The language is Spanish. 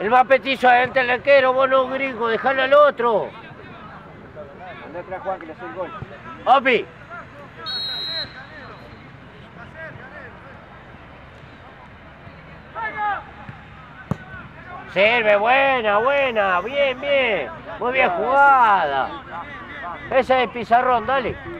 El más petizo adentro el arquero, vos no gringo, dejalo al otro. Andá atrás Juan que le hace el gol. Opi. Sirve, buena, buena, bien, bien. Muy bien jugada. Esa es Pizarrón, dale.